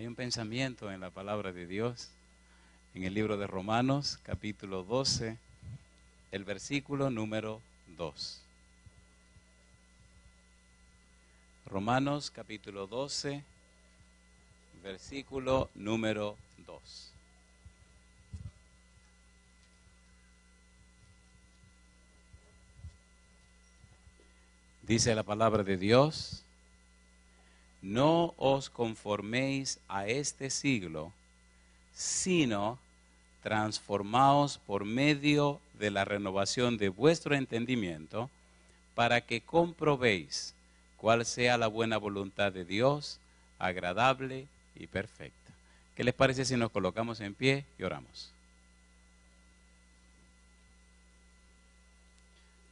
Hay un pensamiento en la palabra de Dios, en el libro de Romanos, capítulo 12, el versículo número 2. Romanos, capítulo 12, versículo número 2. Dice la palabra de Dios, no os conforméis a este siglo, sino transformaos por medio de la renovación de vuestro entendimiento, para que comprobéis cuál sea la buena voluntad de Dios, agradable y perfecta. ¿Qué les parece si nos colocamos en pie y oramos?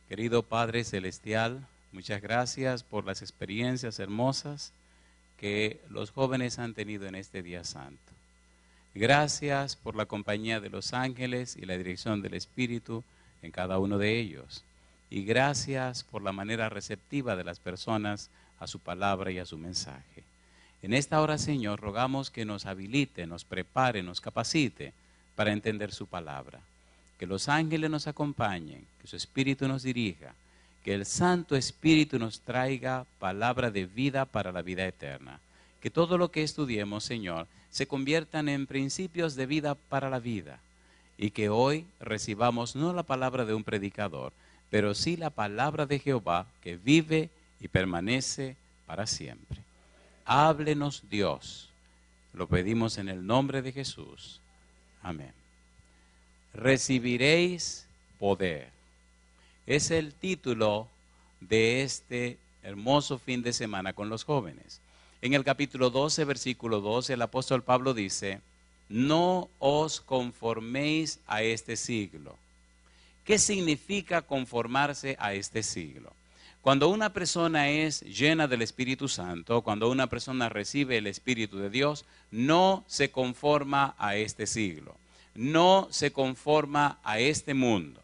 Querido Padre Celestial, muchas gracias por las experiencias hermosas que los jóvenes han tenido en este día santo. Gracias por la compañía de los ángeles y la dirección del Espíritu en cada uno de ellos. Y gracias por la manera receptiva de las personas a su palabra y a su mensaje. En esta hora, Señor, rogamos que nos habilite, nos prepare, nos capacite para entender su palabra. Que los ángeles nos acompañen, que su Espíritu nos dirija, que el Santo Espíritu nos traiga palabra de vida para la vida eterna. Que todo lo que estudiemos, Señor, se conviertan en principios de vida para la vida. Y que hoy recibamos no la palabra de un predicador, pero sí la palabra de Jehová que vive y permanece para siempre. Háblenos Dios. Lo pedimos en el nombre de Jesús. Amén. Recibiréis poder. Es el título de este hermoso fin de semana con los jóvenes. En el capítulo 12, versículo 12, el apóstol Pablo dice, no os conforméis a este siglo. ¿Qué significa conformarse a este siglo? Cuando una persona es llena del Espíritu Santo, cuando una persona recibe el Espíritu de Dios, no se conforma a este siglo, no se conforma a este mundo.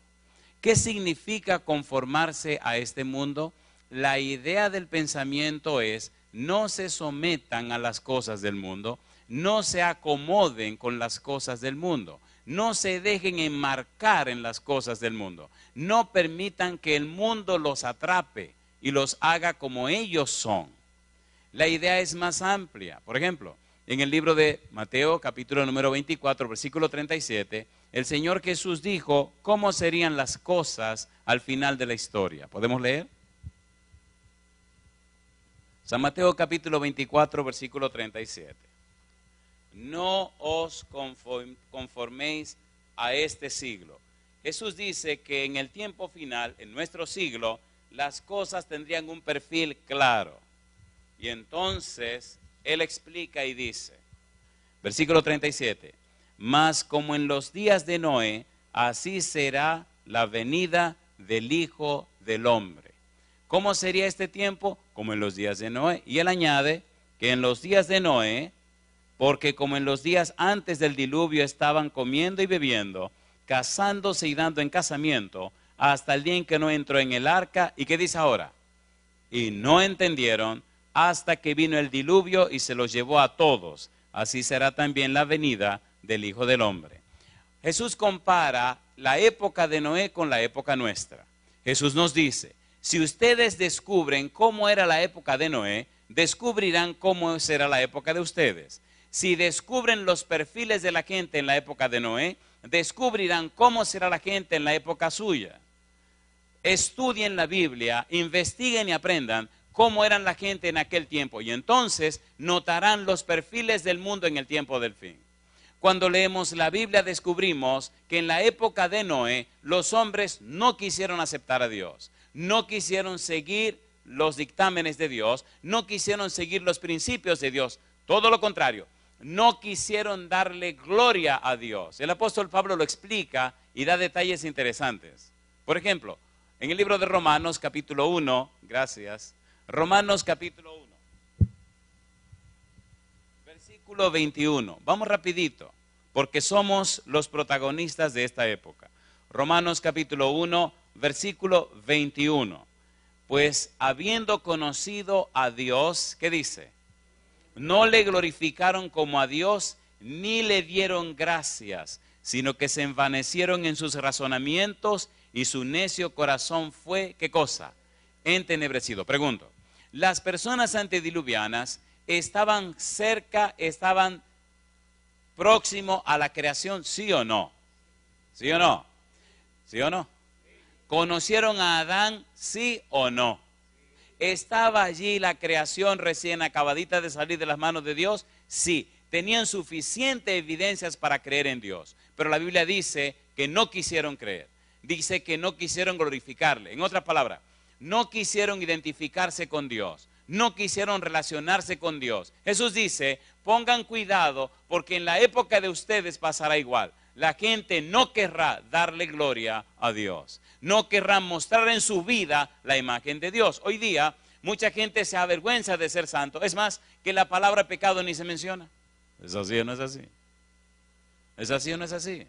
¿Qué significa conformarse a este mundo? La idea del pensamiento es no se sometan a las cosas del mundo, no se acomoden con las cosas del mundo, no se dejen enmarcar en las cosas del mundo, no permitan que el mundo los atrape y los haga como ellos son. La idea es más amplia. Por ejemplo, en el libro de Mateo capítulo número 24, versículo 37, el Señor Jesús dijo cómo serían las cosas al final de la historia. ¿Podemos leer? San Mateo capítulo 24, versículo 37. No os conforméis a este siglo. Jesús dice que en el tiempo final, en nuestro siglo, las cosas tendrían un perfil claro. Y entonces Él explica y dice, versículo 37, mas como en los días de Noé, así será la venida del Hijo del Hombre. ¿Cómo sería este tiempo? Como en los días de Noé. Y él añade que en los días de Noé, porque como en los días antes del diluvio estaban comiendo y bebiendo, casándose y dando en casamiento, hasta el día en que no entró en el arca. ¿Y qué dice ahora? Y no entendieron hasta que vino el diluvio y se los llevó a todos. Así será también la venida del Hijo del Hombre. Jesús compara la época de Noé con la época nuestra. Jesús nos dice, si ustedes descubren cómo era la época de Noé, descubrirán cómo será la época de ustedes. Si descubren los perfiles de la gente en la época de Noé, descubrirán cómo será la gente en la época suya. Estudien la Biblia, investiguen y aprendan cómo eran la gente en aquel tiempo y entonces notarán los perfiles del mundo en el tiempo del fin. Cuando leemos la Biblia descubrimos que en la época de Noé los hombres no quisieron aceptar a Dios no quisieron seguir los dictámenes de Dios, no quisieron seguir los principios de Dios, todo lo contrario, no quisieron darle gloria a Dios. El apóstol Pablo lo explica y da detalles interesantes. Por ejemplo, en el libro de Romanos capítulo 1, gracias, Romanos capítulo 1, versículo 21, vamos rapidito, porque somos los protagonistas de esta época. Romanos capítulo 1, versículo 21. Pues habiendo conocido a Dios, ¿qué dice? no le glorificaron como a Dios, ni le dieron gracias, sino que se envanecieron en sus razonamientos y su necio corazón fue, ¿qué cosa? Entenebrecido. Pregunto, las personas antediluvianas estaban cerca, estaban próximo a la creación, sí o no? ¿Sí o no? ¿Sí o no? ¿Conocieron a Adán, sí o no? ¿Estaba allí la creación recién acabadita de salir de las manos de Dios? Sí. Tenían suficientes evidencias para creer en Dios. Pero la Biblia dice que no quisieron creer. Dice que no quisieron glorificarle. En otras palabras, no quisieron identificarse con Dios. No quisieron relacionarse con Dios. Jesús dice, pongan cuidado porque en la época de ustedes pasará igual. La gente no querrá darle gloria a Dios. No querrá mostrar en su vida la imagen de Dios. Hoy día mucha gente se avergüenza de ser santo. Es más, que la palabra pecado ni se menciona. ¿Es así o no es así? ¿Es así o no es así?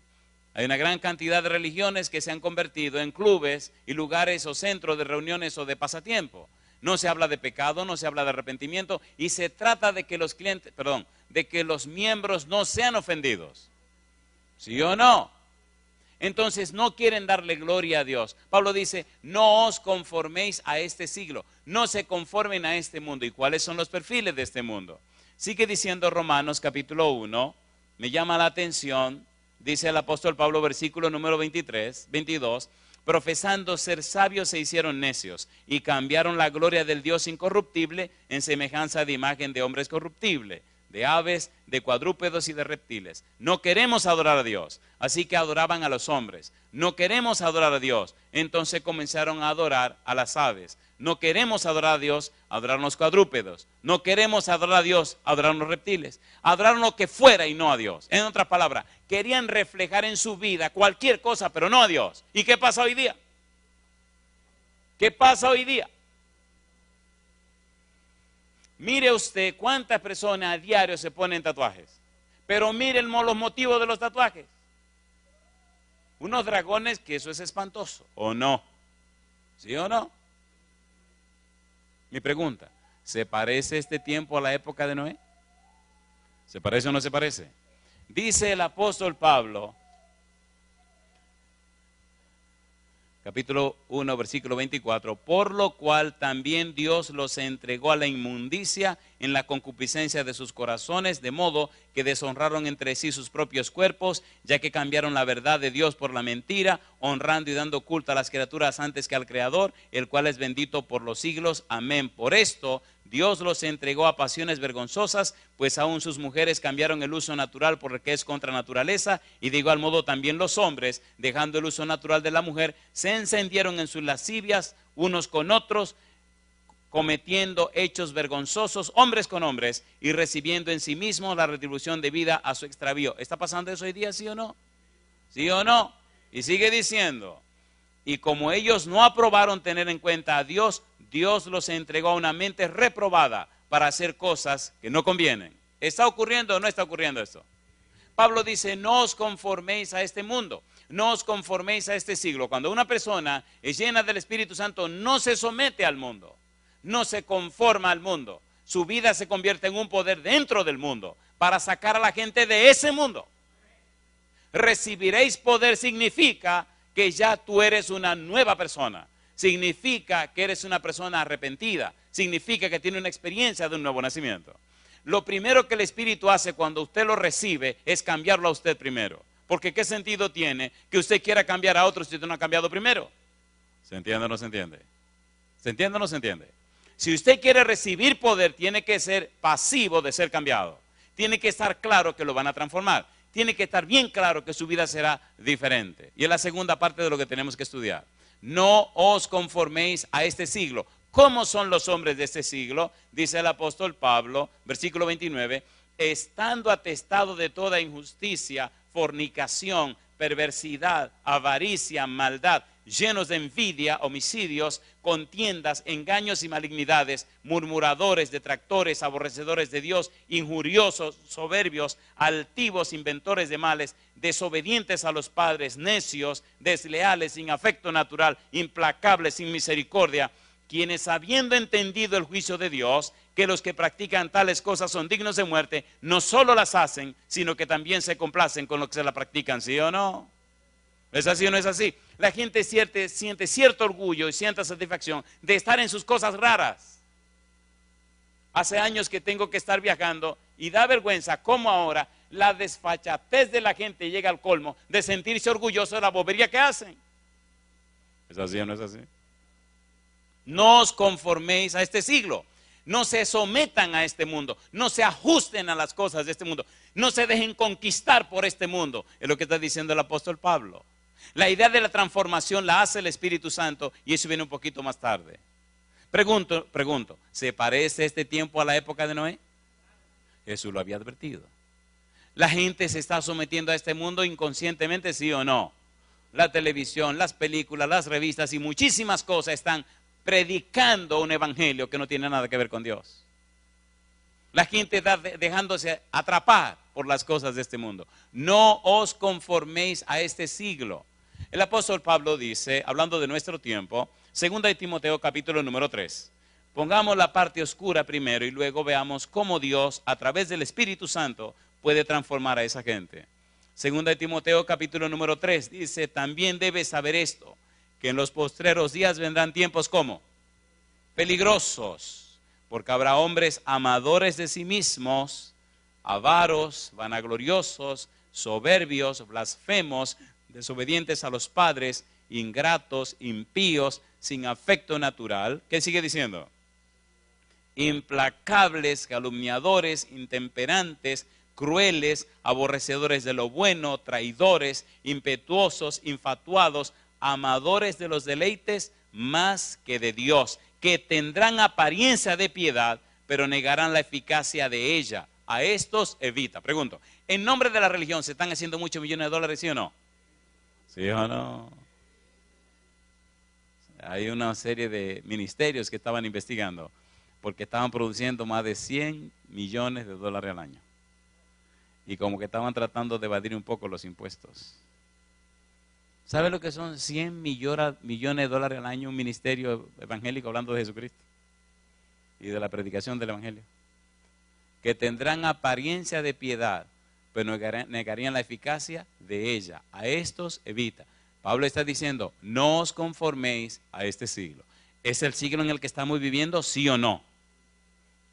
Hay una gran cantidad de religiones que se han convertido en clubes y lugares o centros de reuniones o de pasatiempo. No se habla de pecado, no se habla de arrepentimiento y se trata de que los clientes, perdón, de que los miembros no sean ofendidos. ¿Sí o no? Entonces no quieren darle gloria a Dios. Pablo dice, no os conforméis a este siglo, no se conformen a este mundo. ¿Y cuáles son los perfiles de este mundo? Sigue diciendo Romanos capítulo 1, me llama la atención, dice el apóstol Pablo versículo número 23, 22, profesando ser sabios se hicieron necios y cambiaron la gloria del Dios incorruptible en semejanza de imagen de hombres corruptibles, de aves, de cuadrúpedos y de reptiles. No queremos adorar a Dios, así que adoraban a los hombres. No queremos adorar a Dios, entonces comenzaron a adorar a las aves. No queremos adorar a Dios, adorar a los cuadrúpedos. No queremos adorar a Dios, adorar a los reptiles. Adorar lo que fuera y no a Dios. En otras palabras, querían reflejar en su vida cualquier cosa, pero no a Dios. ¿Y qué pasa hoy día? ¿Qué pasa hoy día? Mire usted cuántas personas a diario se ponen tatuajes. Pero miren los motivos de los tatuajes. Unos dragones que eso es espantoso, ¿o no? ¿Sí o no? Mi pregunta, ¿se parece este tiempo a la época de Noé? ¿Se parece o no se parece? Dice el apóstol Pablo, capítulo 1, versículo 24, por lo cual también Dios los entregó a la inmundicia en la concupiscencia de sus corazones, de modo que deshonraron entre sí sus propios cuerpos, ya que cambiaron la verdad de Dios por la mentira, honrando y dando culto a las criaturas antes que al Creador, el cual es bendito por los siglos. Amén. Por esto Dios los entregó a pasiones vergonzosas, pues aún sus mujeres cambiaron el uso natural por el que es contra naturaleza, y de igual modo también los hombres, dejando el uso natural de la mujer, se encendieron en sus lascivias unos con otros, cometiendo hechos vergonzosos, hombres con hombres, y recibiendo en sí mismos la retribución debida a su extravío. ¿Está pasando eso hoy día, sí o no? ¿Sí o no? Y sigue diciendo, y como ellos no aprobaron tener en cuenta a Dios, Dios los entregó a una mente reprobada para hacer cosas que no convienen. ¿Está ocurriendo o no está ocurriendo esto? Pablo dice, no os conforméis a este mundo, no os conforméis a este siglo. Cuando una persona es llena del Espíritu Santo, no se somete al mundo no se conforma al mundo. Su vida se convierte en un poder dentro del mundo para sacar a la gente de ese mundo. Recibiréis poder significa que ya tú eres una nueva persona. Significa que eres una persona arrepentida. Significa que tiene una experiencia de un nuevo nacimiento. Lo primero que el Espíritu hace cuando usted lo recibe es cambiarlo a usted primero. Porque ¿qué sentido tiene que usted quiera cambiar a otros si usted no ha cambiado primero? ¿Se entiende o no se entiende? ¿Se entiende o no se entiende? Si usted quiere recibir poder, tiene que ser pasivo de ser cambiado. Tiene que estar claro que lo van a transformar. Tiene que estar bien claro que su vida será diferente. Y es la segunda parte de lo que tenemos que estudiar. No os conforméis a este siglo. ¿Cómo son los hombres de este siglo? Dice el apóstol Pablo, versículo 29, estando atestado de toda injusticia, fornicación, perversidad, avaricia, maldad llenos de envidia, homicidios, contiendas, engaños y malignidades, murmuradores, detractores, aborrecedores de Dios, injuriosos, soberbios, altivos, inventores de males, desobedientes a los padres, necios, desleales, sin afecto natural, implacables, sin misericordia, quienes habiendo entendido el juicio de Dios, que los que practican tales cosas son dignos de muerte, no solo las hacen, sino que también se complacen con lo que se la practican, ¿sí o no? ¿Es así o no es así? La gente siente, cierto orgullo y cierta satisfacción de estar en sus cosas raras. Hace años que tengo que estar viajando y da vergüenza cómo ahora la desfachatez de la gente llega al colmo de sentirse orgulloso de la bobería que hacen. ¿Es así o no es así? No os conforméis a este siglo. No se sometan a este mundo. No se ajusten a las cosas de este mundo. No se dejen conquistar por este mundo. Es lo que está diciendo el apóstol Pablo. La idea de la transformación la hace el Espíritu Santo y eso viene un poquito más tarde. Pregunto, pregunto, ¿se parece este tiempo a la época de Noé? Jesús lo había advertido. La gente se está sometiendo a este mundo inconscientemente, sí o no. La televisión, las películas, las revistas y muchísimas cosas están predicando un evangelio que no tiene nada que ver con Dios. La gente está dejándose atrapar por las cosas de este mundo. No os conforméis a este siglo. El apóstol Pablo dice, hablando de nuestro tiempo, segunda de Timoteo capítulo número 3. Pongamos la parte oscura primero y luego veamos cómo Dios, a través del Espíritu Santo, puede transformar a esa gente. Segunda de Timoteo capítulo número 3 dice, también debes saber esto, que en los postreros días vendrán tiempos como peligrosos, porque habrá hombres amadores de sí mismos, avaros, vanagloriosos, soberbios, blasfemos, desobedientes a los padres, ingratos, impíos, sin afecto natural. ¿Qué sigue diciendo? implacables, calumniadores, intemperantes, crueles, aborrecedores de lo bueno, traidores, impetuosos, infatuados, amadores de los deleites más que de Dios, que tendrán apariencia de piedad, pero negarán la eficacia de ella. A estos evita. Pregunto, ¿en nombre de la religión se están haciendo muchos millones de dólares, sí o no? ¿Sí o no? Hay una serie de ministerios que estaban investigando porque estaban produciendo más de 100 millones de dólares al año. Y como que estaban tratando de evadir un poco los impuestos. ¿Sabe lo que son 100 millones de dólares al año un ministerio evangélico hablando de Jesucristo y de la predicación del Evangelio? Que tendrán apariencia de piedad, pero negarían la eficacia de ella. A estos evita. Pablo está diciendo, no os conforméis a este siglo. ¿Es el siglo en el que estamos viviendo, sí o no?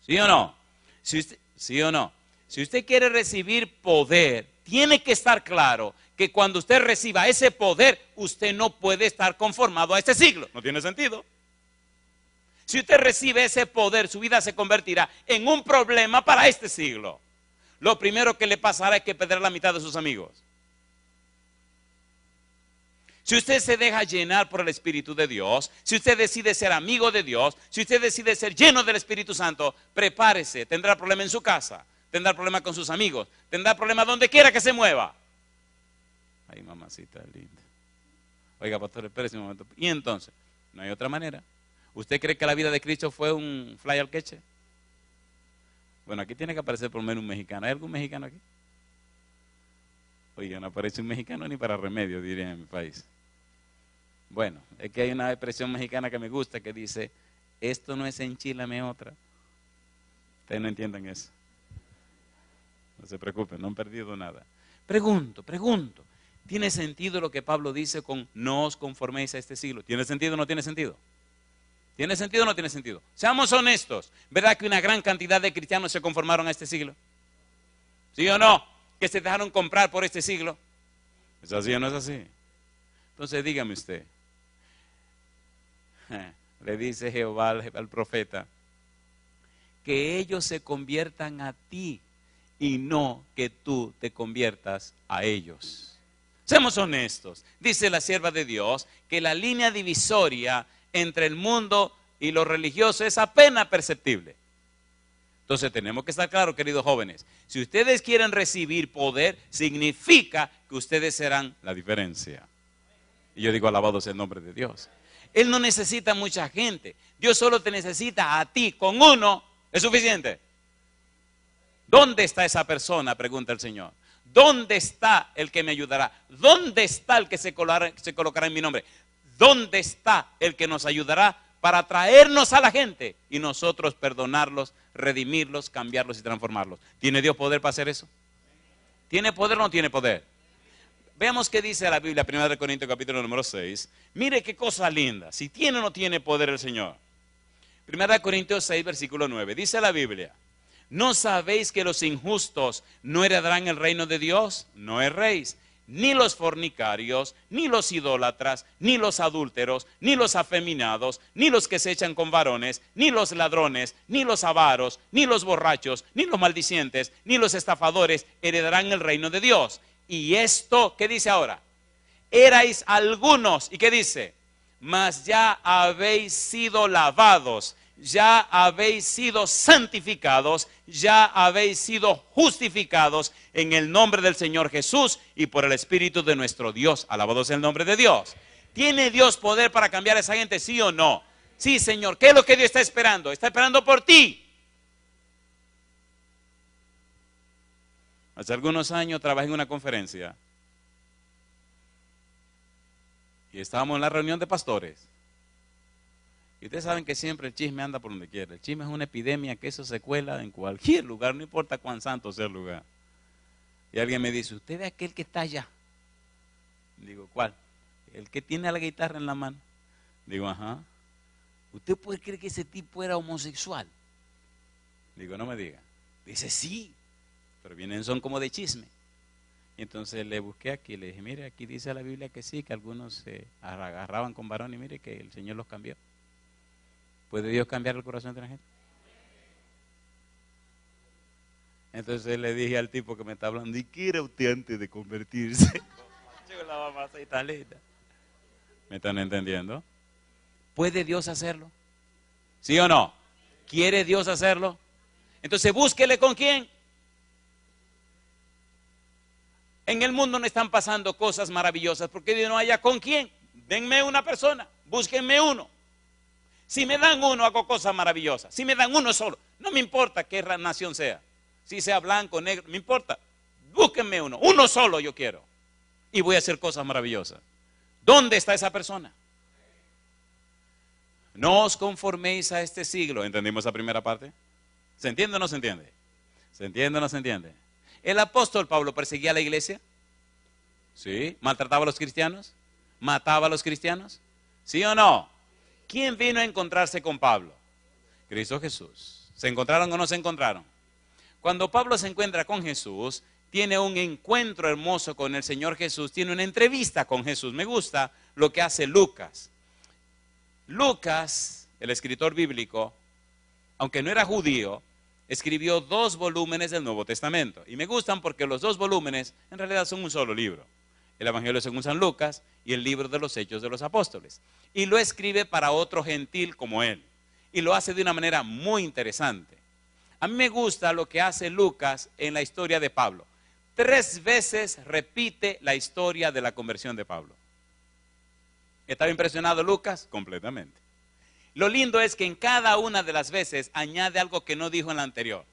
¿Sí o no? ¿Sí o no? Si usted quiere recibir poder, tiene que estar claro que cuando usted reciba ese poder, usted no puede estar conformado a este siglo. No tiene sentido. Si usted recibe ese poder, su vida se convertirá en un problema para este siglo. Lo primero que le pasará es que perderá la mitad de sus amigos. Si usted se deja llenar por el Espíritu de Dios, si usted decide ser amigo de Dios, si usted decide ser lleno del Espíritu Santo, prepárese. Tendrá problema en su casa, tendrá problema con sus amigos, tendrá problema donde quiera que se mueva. Ay, mamacita linda. Oiga, pastor, espérese un momento. Y entonces, no hay otra manera. ¿Usted cree que la vida de Cristo fue un fly al queche? Bueno, aquí tiene que aparecer por lo menos un mexicano. ¿Hay algún mexicano aquí? Oiga, no aparece un mexicano ni para remedio, diría en mi país. Bueno, es que hay una expresión mexicana que me gusta que dice, esto no es enchilame otra. Ustedes no entienden eso. No se preocupen, no han perdido nada. Pregunto, pregunto. ¿Tiene sentido lo que Pablo dice con no os conforméis a este siglo? ¿Tiene sentido o no tiene sentido? ¿Tiene sentido o no tiene sentido? Seamos honestos. ¿Verdad que una gran cantidad de cristianos se conformaron a este siglo? ¿Sí o no? Que se dejaron comprar por este siglo. ¿Es así o no es así? Entonces dígame usted, le dice Jehová al, profeta, que ellos se conviertan a ti y no que tú te conviertas a ellos. Seamos honestos. Dice la sierva de Dios que la línea divisoria entre el mundo y lo religioso es apenas perceptible. Entonces tenemos que estar claros, queridos jóvenes. Si ustedes quieren recibir poder, significa que ustedes serán la diferencia. Y yo digo, alabado sea el nombre de Dios. Él no necesita mucha gente. Dios solo te necesita a ti. Con uno es suficiente. ¿Dónde está esa persona? Pregunta el Señor. ¿Dónde está el que me ayudará? ¿Dónde está el que se colocará, en mi nombre? ¿Dónde está el que nos ayudará para traernos a la gente y nosotros perdonarlos, redimirlos, cambiarlos y transformarlos. ¿Tiene Dios poder para hacer eso? ¿Tiene poder o no tiene poder? Veamos qué dice la Biblia, 1 Corintios capítulo número 6. Mire qué cosa linda, si tiene o no tiene poder el Señor. 1 Corintios 6, versículo 9. Dice la Biblia, ¿no sabéis que los injustos no heredarán el reino de Dios? No erréis ni los fornicarios, ni los idólatras, ni los adúlteros, ni los afeminados, ni los que se echan con varones, ni los ladrones, ni los avaros, ni los borrachos, ni los maldicientes, ni los estafadores heredarán el reino de Dios. Y esto, ¿qué dice ahora? Erais algunos, ¿y qué dice? Mas ya habéis sido lavados ya habéis sido santificados, ya habéis sido justificados en el nombre del Señor Jesús y por el Espíritu de nuestro Dios. Alabado sea el nombre de Dios. ¿Tiene Dios poder para cambiar a esa gente, sí o no? Sí, Señor. ¿Qué es lo que Dios está esperando? Está esperando por ti. Hace algunos años trabajé en una conferencia y estábamos en la reunión de pastores. Y ustedes saben que siempre el chisme anda por donde quiera. El chisme es una epidemia que eso se cuela en cualquier lugar, no importa cuán santo sea el lugar. Y alguien me dice, ¿usted es aquel que está allá? Digo, ¿cuál? El que tiene la guitarra en la mano. Digo, ajá. ¿Usted puede creer que ese tipo era homosexual? Digo, no me diga. Dice, sí. Pero vienen son como de chisme. Y entonces le busqué aquí, le dije, mire, aquí dice la Biblia que sí, que algunos se agarraban con varón y mire que el Señor los cambió. ¿Puede Dios cambiar el corazón de la gente? Entonces le dije al tipo que me está hablando, ¿y qué era usted antes de convertirse? ¿Me están entendiendo? ¿Puede Dios hacerlo? ¿Sí o no? ¿Quiere Dios hacerlo? Entonces búsquele con quién. En el mundo no están pasando cosas maravillosas porque Dios no haya con quién. Denme una persona, búsquenme uno. Si me dan uno, hago cosas maravillosas. Si me dan uno solo, no me importa qué nación sea. Si sea blanco, negro, me importa. Búsquenme uno, uno solo yo quiero. Y voy a hacer cosas maravillosas. ¿Dónde está esa persona? No os conforméis a este siglo. ¿Entendimos esa primera parte? ¿Se entiende o no se entiende? ¿Se entiende o no se entiende? ¿El apóstol Pablo perseguía a la iglesia? ¿Sí? ¿Maltrataba a los cristianos? ¿Mataba a los cristianos? ¿Sí o no? ¿Quién vino a encontrarse con Pablo? Cristo Jesús. ¿Se encontraron o no se encontraron? Cuando Pablo se encuentra con Jesús, tiene un encuentro hermoso con el Señor Jesús, tiene una entrevista con Jesús. Me gusta lo que hace Lucas. Lucas, el escritor bíblico, aunque no era judío, escribió dos volúmenes del Nuevo Testamento. Y me gustan porque los dos volúmenes en realidad son un solo libro el Evangelio según San Lucas y el libro de los Hechos de los Apóstoles. Y lo escribe para otro gentil como él. Y lo hace de una manera muy interesante. A mí me gusta lo que hace Lucas en la historia de Pablo. Tres veces repite la historia de la conversión de Pablo. ¿Estaba impresionado Lucas? Completamente. Lo lindo es que en cada una de las veces añade algo que no dijo en la anterior.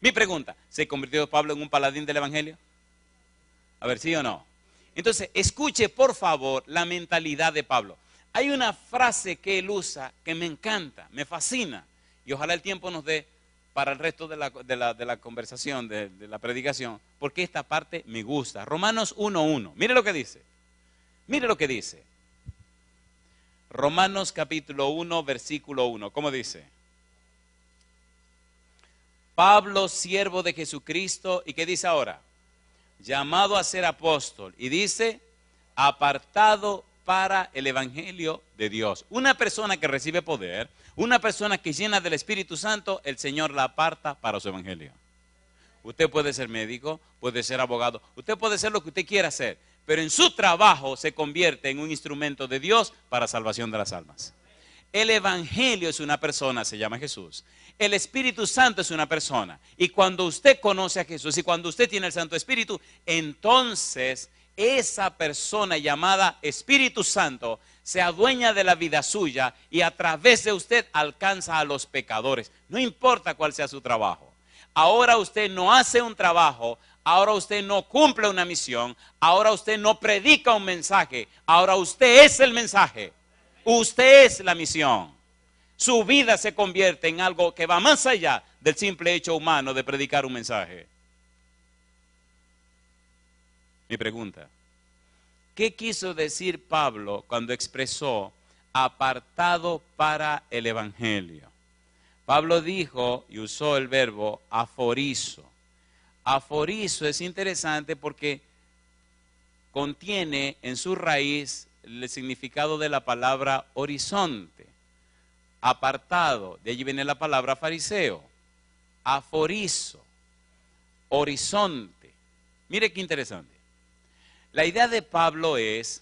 Mi pregunta, ¿se convirtió Pablo en un paladín del Evangelio? A ver, ¿sí o no? Entonces, escuche por favor la mentalidad de Pablo. Hay una frase que él usa que me encanta, me fascina, y ojalá el tiempo nos dé para el resto de la, conversación, de, de, la predicación, porque esta parte me gusta. Romanos 1.1, mire lo que dice, mire lo que dice. Romanos capítulo 1, versículo 1, ¿cómo dice? Pablo, siervo de Jesucristo, ¿y qué dice ahora? llamado a ser apóstol y dice, apartado para el Evangelio de Dios. Una persona que recibe poder, una persona que llena del Espíritu Santo, el Señor la aparta para su Evangelio. Usted puede ser médico, puede ser abogado, usted puede ser lo que usted quiera hacer, pero en su trabajo se convierte en un instrumento de Dios para salvación de las almas. El Evangelio es una persona, se llama Jesús. El Espíritu Santo es una persona. Y cuando usted conoce a Jesús y cuando usted tiene el Santo Espíritu, entonces esa persona llamada Espíritu Santo se adueña de la vida suya y a través de usted alcanza a los pecadores. No importa cuál sea su trabajo. Ahora usted no hace un trabajo, ahora usted no cumple una misión, ahora usted no predica un mensaje, ahora usted es el mensaje. Usted es la misión. Su vida se convierte en algo que va más allá del simple hecho humano de predicar un mensaje. Mi pregunta, ¿qué quiso decir Pablo cuando expresó apartado para el Evangelio? Pablo dijo y usó el verbo aforizo. Aforizo es interesante porque contiene en su raíz el significado de la palabra horizonte, apartado, de allí viene la palabra fariseo, aforizo, horizonte. Mire qué interesante. La idea de Pablo es,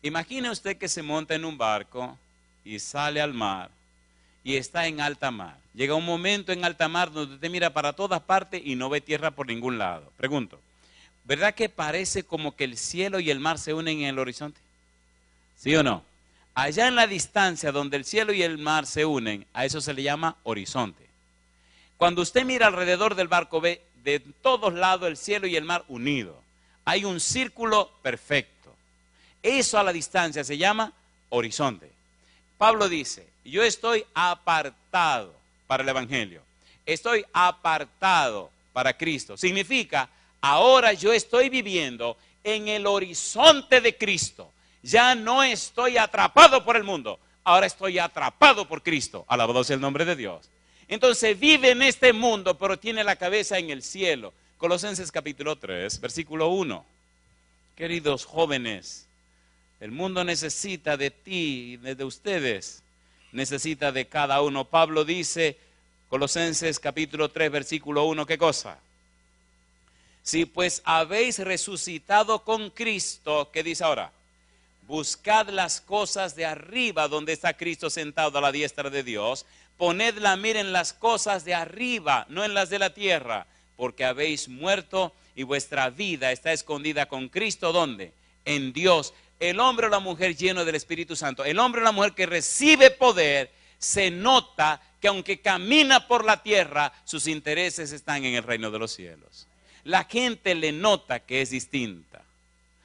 imagine usted que se monta en un barco y sale al mar y está en alta mar. Llega un momento en alta mar donde usted mira para todas partes y no ve tierra por ningún lado. Pregunto, ¿verdad que parece como que el cielo y el mar se unen en el horizonte? ¿Sí o no? Allá en la distancia donde el cielo y el mar se unen, a eso se le llama horizonte. Cuando usted mira alrededor del barco, ve de todos lados el cielo y el mar unidos. Hay un círculo perfecto. Eso a la distancia se llama horizonte. Pablo dice, yo estoy apartado para el Evangelio. Estoy apartado para Cristo. Significa, ahora yo estoy viviendo en el horizonte de Cristo. Ya no estoy atrapado por el mundo. Ahora estoy atrapado por Cristo. Alabado sea el nombre de Dios. Entonces vive en este mundo, pero tiene la cabeza en el cielo. Colosenses capítulo 3, versículo 1. Queridos jóvenes, el mundo necesita de ti y de ustedes. Necesita de cada uno. Pablo dice, Colosenses capítulo 3, versículo 1, ¿qué cosa? Si pues habéis resucitado con Cristo, ¿qué dice ahora? Buscad las cosas de arriba donde está Cristo sentado a la diestra de Dios. Poned la mira en las cosas de arriba, no en las de la tierra, porque habéis muerto y vuestra vida está escondida con Cristo. ¿Dónde? En Dios. El hombre o la mujer lleno del Espíritu Santo, el hombre o la mujer que recibe poder, se nota que aunque camina por la tierra, sus intereses están en el reino de los cielos. La gente le nota que es distinta.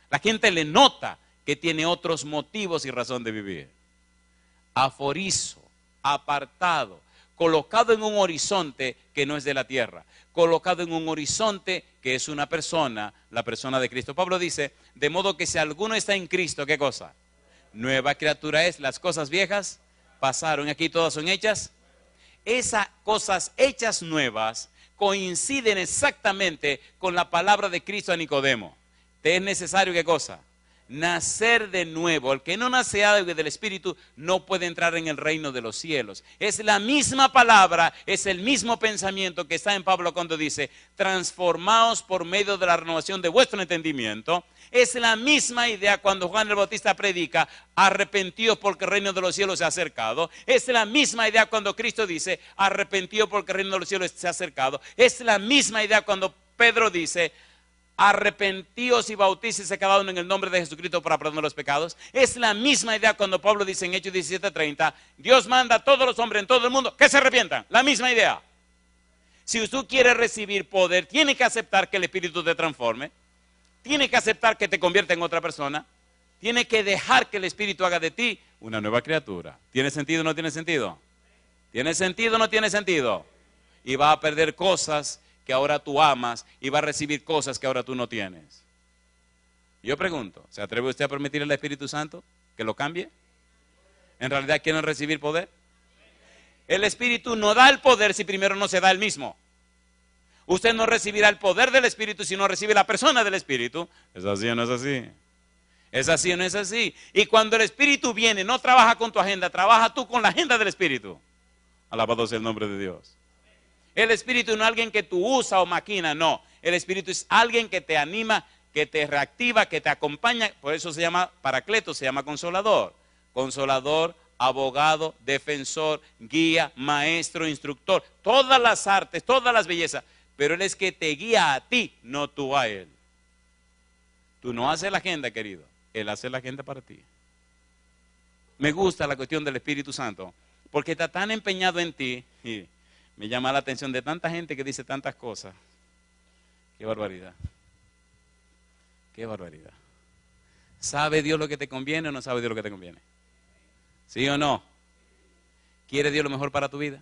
La gente le nota que tiene otros motivos y razón de vivir. Aforizo, apartado, colocado en un horizonte que no es de la tierra, colocado en un horizonte que es una persona, la persona de Cristo. Pablo dice, de modo que si alguno está en Cristo, ¿qué cosa? Nueva criatura es, las cosas viejas pasaron, aquí todas son hechas. Esas cosas hechas nuevas coinciden exactamente con la palabra de Cristo a Nicodemo. ¿Te es necesario qué cosa? Nacer de nuevo. El que no nace del Espíritu no puede entrar en el reino de los cielos. Es la misma palabra, es el mismo pensamiento que está en Pablo cuando dice, transformaos por medio de la renovación de vuestro entendimiento. Es la misma idea cuando Juan el Bautista predica, arrepentidos porque el reino de los cielos se ha acercado. Es la misma idea cuando Cristo dice, arrepentidos porque el reino de los cielos se ha acercado. Es la misma idea cuando Pedro dice, arrepentíos y bautícese cada uno en el nombre de Jesucristo para perdonar los pecados. Es la misma idea cuando Pablo dice en Hechos 17:30, Dios manda a todos los hombres en todo el mundo que se arrepientan. La misma idea. Si usted quiere recibir poder, tiene que aceptar que el Espíritu te transforme, tiene que aceptar que te convierta en otra persona, tiene que dejar que el Espíritu haga de ti una nueva criatura. ¿Tiene sentido o no tiene sentido? ¿Tiene sentido o no tiene sentido? Y va a perder cosas que ahora tú amas y va a recibir cosas que ahora tú no tienes. Yo pregunto, ¿se atreve usted a permitir al Espíritu Santo que lo cambie? ¿En realidad quieren recibir poder? El Espíritu no da el poder si primero no se da el mismo. Usted no recibirá el poder del Espíritu si no recibe la persona del Espíritu. ¿Es así o no es así? ¿Es así o no es así? Y cuando el Espíritu viene, no trabaja con tu agenda, trabaja tú con la agenda del Espíritu. Alabado sea el nombre de Dios. El Espíritu no es alguien que tú usas o maquina, no. El Espíritu es alguien que te anima, que te reactiva, que te acompaña. Por eso se llama paracleto, se llama consolador. Consolador, abogado, defensor, guía, maestro, instructor. Todas las artes, todas las bellezas. Pero Él es que te guía a ti, no tú a Él. Tú no haces la agenda, querido. Él hace la agenda para ti. Me gusta la cuestión del Espíritu Santo, porque está tan empeñado en ti. Me llama la atención de tanta gente que dice tantas cosas. Qué barbaridad. Qué barbaridad. ¿Sabe Dios lo que te conviene o no sabe Dios lo que te conviene? ¿Sí o no? ¿Quiere Dios lo mejor para tu vida?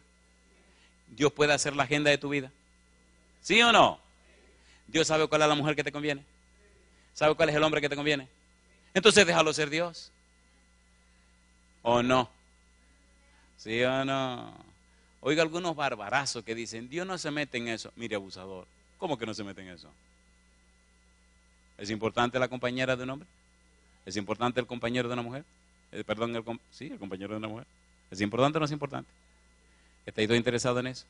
¿Dios puede hacer la agenda de tu vida? ¿Sí o no? ¿Dios sabe cuál es la mujer que te conviene? ¿Sabe cuál es el hombre que te conviene? Entonces déjalo ser Dios. ¿O no? ¿Sí o no? Oiga algunos barbarazos que dicen, Dios no se mete en eso. Mire, abusador, ¿cómo que no se mete en eso? ¿Es importante la compañera de un hombre? ¿Es importante el compañero de una mujer? Eh, perdón, el, sí, el compañero de una mujer. ¿Es importante o no es importante? ¿Está todo interesado en eso?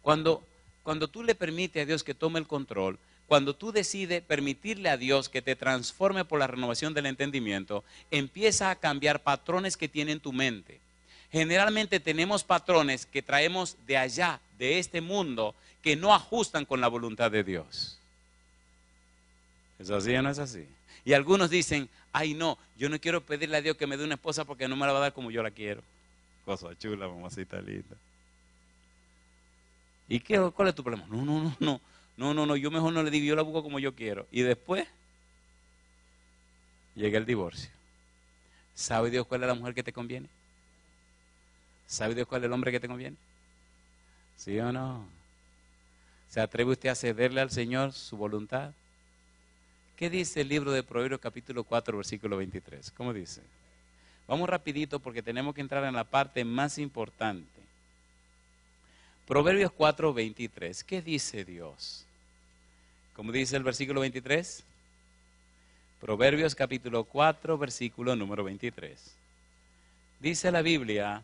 Cuando, cuando tú le permites a Dios que tome el control, cuando tú decides permitirle a Dios que te transforme por la renovación del entendimiento, empieza a cambiar patrones que tiene en tu mente. Generalmente tenemos patrones que traemos de allá, de este mundo, que no ajustan con la voluntad de Dios. ¿Es así o no es así? Y algunos dicen, ay no, yo no quiero pedirle a Dios que me dé una esposa porque no me la va a dar como yo la quiero. Cosa chula, mamacita linda. ¿Y qué, cuál es tu problema? No, no, no, no, no, no, no, yo mejor no le digo, yo la busco como yo quiero. Y después llega el divorcio. ¿Sabe Dios cuál es la mujer que te conviene? ¿Sabe Dios cuál es el hombre que te conviene? ¿Sí o no? ¿Se atreve usted a cederle al Señor su voluntad? ¿Qué dice el libro de Proverbios capítulo 4, versículo 23? ¿Cómo dice? Vamos rapidito porque tenemos que entrar en la parte más importante. Proverbios 4, 23. ¿Qué dice Dios? ¿Cómo dice el versículo 23? Proverbios capítulo 4, versículo número 23. Dice la Biblia,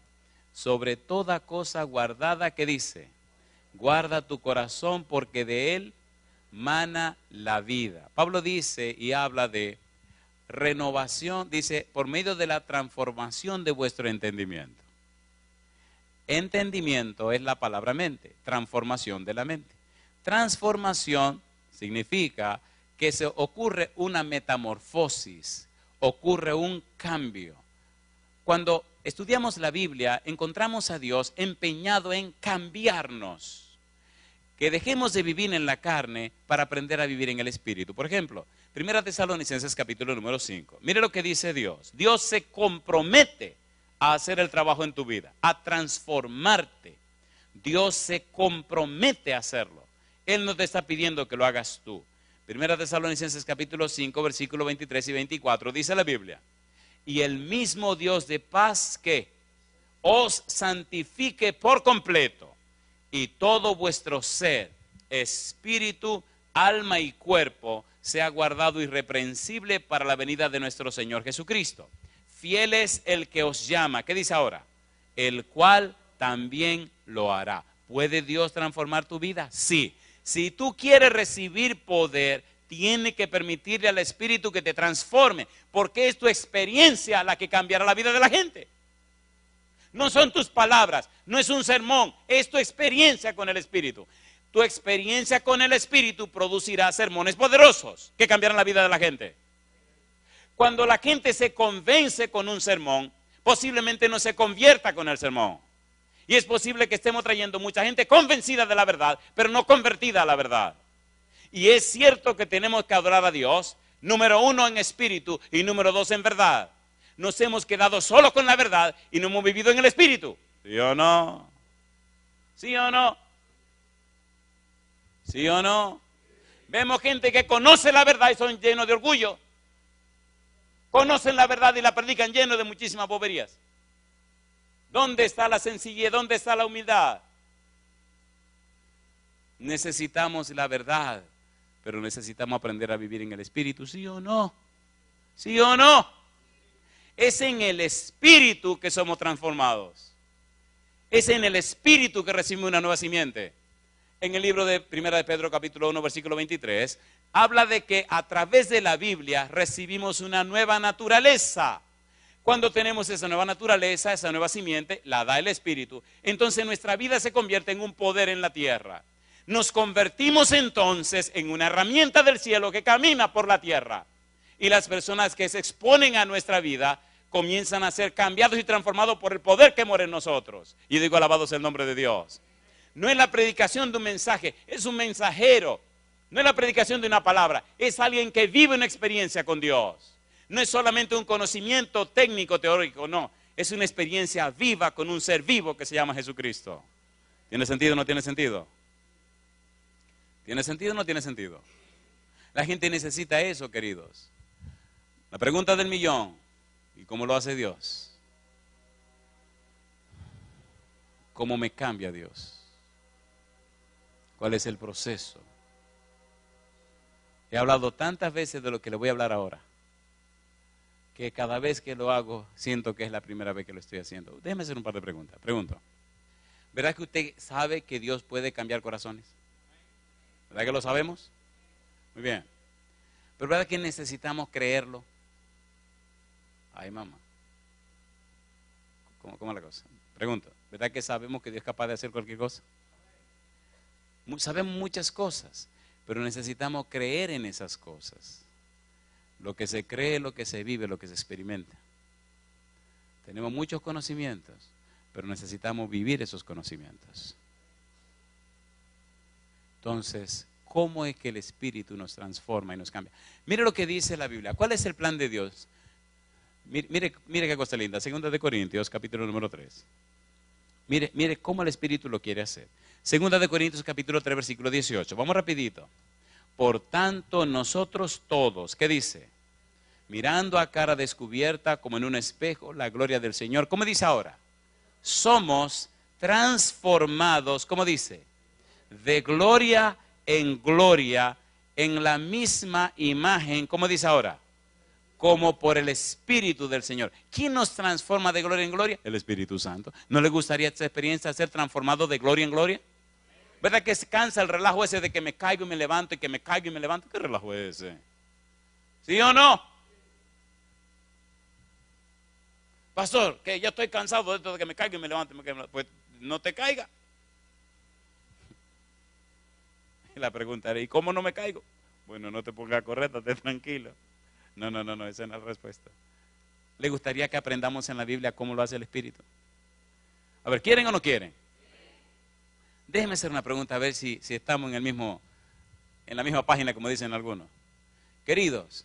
sobre toda cosa guardada que dice, guarda tu corazón porque de él mana la vida. Pablo dice y habla de renovación, dice, por medio de la transformación de vuestro entendimiento. Entendimiento es la palabra mente, transformación de la mente. Transformación significa que se ocurre una metamorfosis, ocurre un cambio. Cuando estudiamos la Biblia, encontramos a Dios empeñado en cambiarnos que dejemos de vivir en la carne para aprender a vivir en el Espíritu. Por ejemplo, Primera Tesalonicenses capítulo número 5. Mire lo que dice Dios. Dios se compromete a hacer el trabajo en tu vida, a transformarte. Dios se compromete a hacerlo. Él no te está pidiendo que lo hagas tú. Primera Tesalonicenses capítulo 5, versículo 23 y 24, dice la Biblia. Y el mismo Dios de paz que os santifique por completo y todo vuestro ser, espíritu, alma y cuerpo sea guardado irreprensible para la venida de nuestro Señor Jesucristo. Fiel es el que os llama. ¿Qué dice ahora? El cual también lo hará. ¿Puede Dios transformar tu vida? Sí. Si tú quieres recibir poder, tiene que permitirle al Espíritu que te transforme, porque es tu experiencia la que cambiará la vida de la gente. No son tus palabras, no es un sermón, es tu experiencia con el Espíritu. Tu experiencia con el Espíritu producirá sermones poderosos que cambiarán la vida de la gente. Cuando la gente se convence con un sermón, posiblemente no se convierta con el sermón. Y es posible que estemos trayendo mucha gente convencida de la verdad, pero no convertida a la verdad. Y es cierto que tenemos que adorar a Dios, número uno en espíritu y número dos en verdad nos hemos quedado solo con la verdad y no hemos vivido en el Espíritu. ¿Sí o no? ¿Sí o no? ¿Sí o no? Vemos gente que conoce la verdad y son llenos de orgullo. Conocen la verdad y la predican llenos de muchísimas boberías. ¿Dónde está la sencillez? ¿Dónde está la humildad? Necesitamos la verdad, pero necesitamos aprender a vivir en el Espíritu, ¿sí o no? ¿Sí o no? Es en el Espíritu que somos transformados. Es en el Espíritu que recibimos una nueva simiente. En el libro de Primera de Pedro capítulo 1 versículo 23 habla de que a través de la Biblia recibimos una nueva naturaleza. Cuando tenemos esa nueva naturaleza, esa nueva simiente, la da el Espíritu. Entonces nuestra vida se convierte en un poder en la tierra. Nos convertimos entonces en una herramienta del cielo que camina por la tierra. Y las personas que se exponen a nuestra vida comienzan a ser cambiados y transformados por el poder que mora en nosotros. Y digo, alabado sea el nombre de Dios. No es la predicación de un mensaje, es un mensajero. No es la predicación de una palabra, es alguien que vive una experiencia con Dios. No es solamente un conocimiento técnico, teórico, no. es una experiencia viva con un ser vivo que se llama Jesucristo. ¿Tiene sentido o no tiene sentido? ¿Tiene sentido o no tiene sentido? La gente necesita eso, queridos. La pregunta del millón, ¿y cómo lo hace Dios? ¿Cómo me cambia Dios? ¿Cuál es el proceso? He hablado tantas veces de lo que le voy a hablar ahora, que cada vez que lo hago siento que es la primera vez que lo estoy haciendo. Déjeme hacer un par de preguntas. Pregunto, ¿verdad que usted sabe que Dios puede cambiar corazones? ¿Verdad que lo sabemos? Muy bien. Pero ¿verdad que necesitamos creerlo? Ay, mamá. ¿Cómo, cómo es la cosa? Pregunto, ¿verdad que sabemos que Dios es capaz de hacer cualquier cosa? Sabemos muchas cosas, pero necesitamos creer en esas cosas. Lo que se cree, lo que se vive, lo que se experimenta. Tenemos muchos conocimientos, pero necesitamos vivir esos conocimientos. Entonces, ¿cómo es que el Espíritu nos transforma y nos cambia? Mire lo que dice la Biblia. ¿Cuál es el plan de Dios? Mire, mire, qué cosa linda. Segunda de Corintios, capítulo número 3. Mire, mire cómo el Espíritu lo quiere hacer. Segunda de Corintios capítulo 3 versículo 18. Vamos rapidito. Por tanto, nosotros todos, ¿qué dice? Mirando a cara descubierta como en un espejo la gloria del Señor. ¿Cómo dice ahora? Somos transformados, ¿cómo dice? De gloria en gloria en la misma imagen, ¿cómo dice ahora? como por el Espíritu del Señor. ¿Quién nos transforma de gloria en gloria? El Espíritu Santo. ¿No le gustaría esta experiencia ser transformado de gloria en gloria? ¿Verdad que se cansa el relajo ese de que me caigo y me levanto y que me caigo y me levanto? ¿Qué relajo es ese? ¿Sí o no? Pastor, que ya estoy cansado de esto de que me caigo y me levanto. Pues no te caiga. La pregunta era, ¿y cómo no me caigo? Bueno, no te pongas a correr, esté tranquilo. No, no, no, no, esa no es la respuesta. ¿Le gustaría que aprendamos en la Biblia cómo lo hace el Espíritu? A ver, ¿quieren o no quieren? Déjenme hacer una pregunta a ver si, si estamos en, el mismo, en la misma página como dicen algunos. Queridos,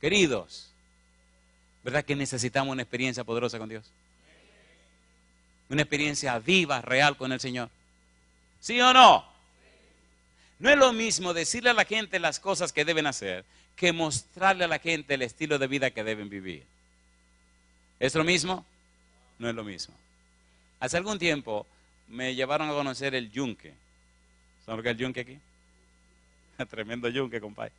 queridos, ¿verdad que necesitamos una experiencia poderosa con Dios? Una experiencia viva, real con el Señor. ¿Sí o no? No es lo mismo decirle a la gente las cosas que deben hacer que mostrarle a la gente el estilo de vida que deben vivir. ¿Es lo mismo? No es lo mismo. Hace algún tiempo me llevaron a conocer el yunque. ¿Saben lo que es el yunque aquí? Tremendo yunque, compadre.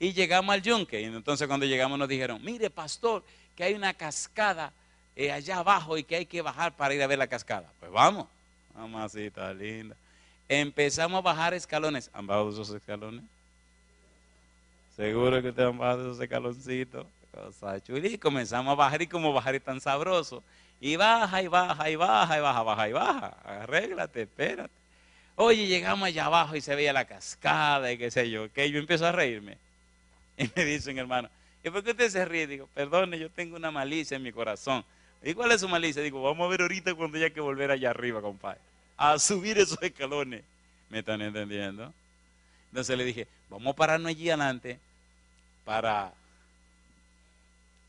Y llegamos al yunque. Y entonces cuando llegamos nos dijeron, mire pastor, que hay una cascada eh, allá abajo y que hay que bajar para ir a ver la cascada. Pues vamos. Mamacita linda. Empezamos a bajar escalones. ¿Han bajado esos escalones? Seguro que te han bajado esos escaloncitos. Cosa chula. Y comenzamos a bajar y como bajar es tan sabroso. Y baja y baja y baja y baja, baja y baja. Arréglate, espérate. Oye, llegamos allá abajo y se veía la cascada y qué sé yo. Que yo empiezo a reírme. Y me dicen, hermano, ¿y por qué usted se ríe? Digo, perdone, yo tengo una malicia en mi corazón. ¿Y cuál es su malicia? Digo, vamos a ver ahorita cuando haya que volver allá arriba, compadre. A subir esos escalones. ¿Me están entendiendo? Entonces le dije, vamos a pararnos allí adelante para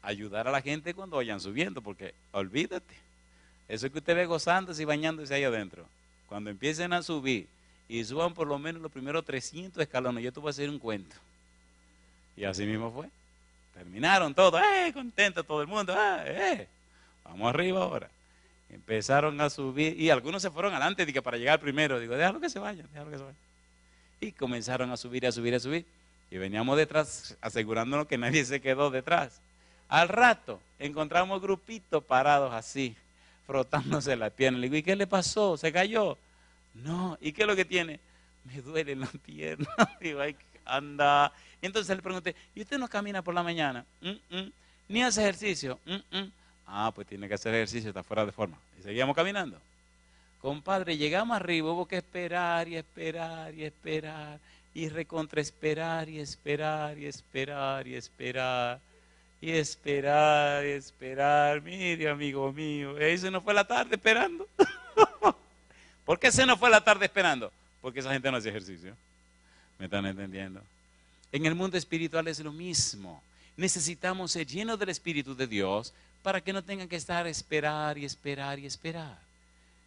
ayudar a la gente cuando vayan subiendo, porque olvídate, eso que usted ve gozándose y bañándose ahí adentro, cuando empiecen a subir y suban por lo menos los primeros 300 escalones, yo te voy a hacer un cuento. Y así mismo fue. Terminaron todos, ¡eh! Contento todo el mundo, ¡eh! eh vamos arriba ahora. Empezaron a subir y algunos se fueron adelante que para llegar primero. Digo, déjalo que se vayan, déjalo que se vayan. Y comenzaron a subir, a subir, a subir. Y veníamos detrás asegurándonos que nadie se quedó detrás. Al rato encontramos grupitos parados así, frotándose la pierna. Le digo, ¿y qué le pasó? ¿Se cayó? No, ¿y qué es lo que tiene? Me duele la pierna. digo, ay, anda. Y entonces le pregunté, ¿y usted no camina por la mañana? Mm, mm. ¿Ni hace ejercicio? Mm, ah, pues tiene que hacer ejercicio, está fuera de forma. Y seguíamos caminando. Compadre, llegamos arriba, hubo que esperar y esperar y esperar y recontra esperar y esperar y esperar y esperar y esperar y esperar. Mire, amigo mío, se nos fue la tarde esperando. ¿Por qué se nos fue la tarde esperando? Porque esa gente no hace ejercicio. ¿Me están entendiendo? En el mundo espiritual es lo mismo. Necesitamos ser llenos del Espíritu de Dios para que no tengan que estar esperar y esperar y esperar.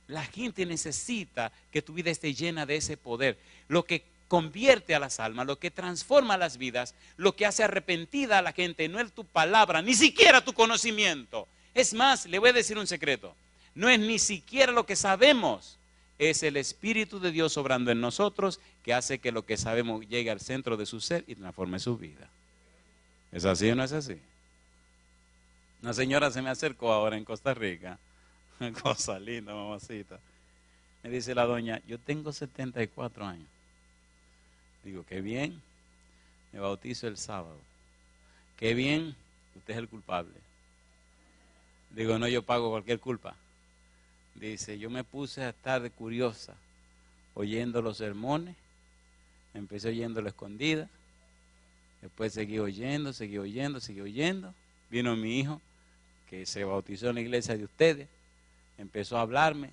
La gente necesita que tu vida esté llena de ese poder. Lo que convierte a las almas, lo que transforma las vidas, lo que hace arrepentida a la gente, no es tu palabra, ni siquiera tu conocimiento. Es más, le voy a decir un secreto, no es ni siquiera lo que sabemos, es el Espíritu de Dios obrando en nosotros que hace que lo que sabemos llegue al centro de su ser y transforme su vida. ¿Es así o no es así? Una señora se me acercó ahora en Costa Rica, cosa linda, mamacita. Me dice la doña, yo tengo 74 años. Digo, qué bien, me bautizo el sábado. Qué bien, usted es el culpable. Digo, no, yo pago cualquier culpa. Dice, yo me puse a estar curiosa, oyendo los sermones, empecé oyendo la escondida, después seguí oyendo, seguí oyendo, seguí oyendo. Vino mi hijo, que se bautizó en la iglesia de ustedes, empezó a hablarme,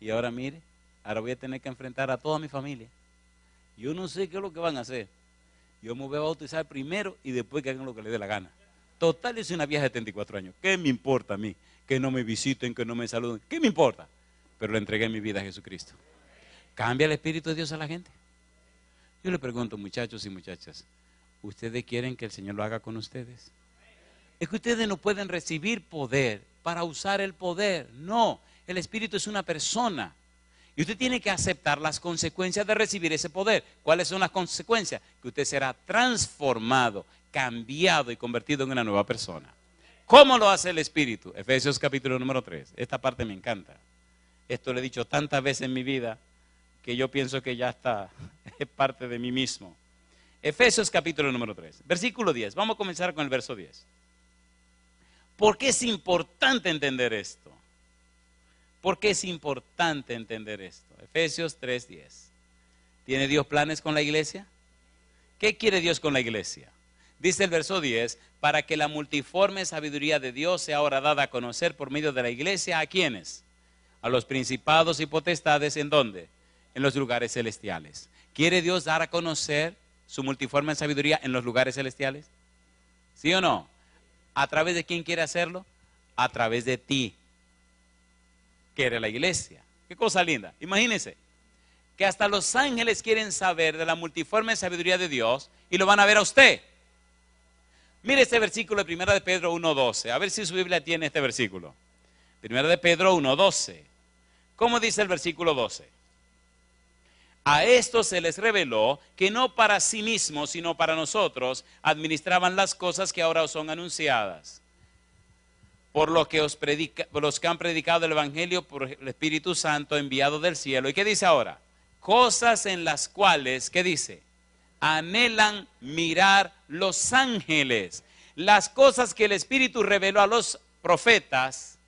y ahora mire, ahora voy a tener que enfrentar a toda mi familia. Yo no sé qué es lo que van a hacer. Yo me voy a bautizar primero y después que hagan lo que les dé la gana. Total, yo una vieja de 74 años. ¿Qué me importa a mí? Que no me visiten, que no me saluden. ¿Qué me importa? Pero le entregué mi vida a Jesucristo. ¿Cambia el Espíritu de Dios a la gente? Yo le pregunto, muchachos y muchachas, ¿ustedes quieren que el Señor lo haga con ustedes? Es que ustedes no pueden recibir poder para usar el poder. No, el Espíritu es una persona. Y usted tiene que aceptar las consecuencias de recibir ese poder. ¿Cuáles son las consecuencias? Que usted será transformado, cambiado y convertido en una nueva persona. ¿Cómo lo hace el Espíritu? Efesios capítulo número 3. Esta parte me encanta. Esto lo he dicho tantas veces en mi vida que yo pienso que ya está, es parte de mí mismo. Efesios capítulo número 3, versículo 10. Vamos a comenzar con el verso 10. ¿Por qué es importante entender esto? ¿Por qué es importante entender esto? Efesios 3:10. ¿Tiene Dios planes con la iglesia? ¿Qué quiere Dios con la iglesia? Dice el verso 10, para que la multiforme sabiduría de Dios sea ahora dada a conocer por medio de la iglesia, ¿a quiénes? A los principados y potestades, ¿en dónde? En los lugares celestiales. ¿Quiere Dios dar a conocer su multiforme sabiduría en los lugares celestiales? ¿Sí o no? ¿A través de quién quiere hacerlo? A través de ti quiere la iglesia. Qué cosa linda. Imagínense que hasta los ángeles quieren saber de la multiforme sabiduría de Dios y lo van a ver a usted. Mire este versículo de 1 de Pedro 1.12. A ver si su Biblia tiene este versículo. 1 de Pedro 1.12. ¿Cómo dice el versículo 12? A esto se les reveló que no para sí mismos, sino para nosotros, administraban las cosas que ahora os son anunciadas por los que, os predica, los que han predicado el Evangelio por el Espíritu Santo enviado del cielo. ¿Y qué dice ahora? Cosas en las cuales, ¿qué dice? Anhelan mirar los ángeles. Las cosas que el Espíritu reveló a los profetas,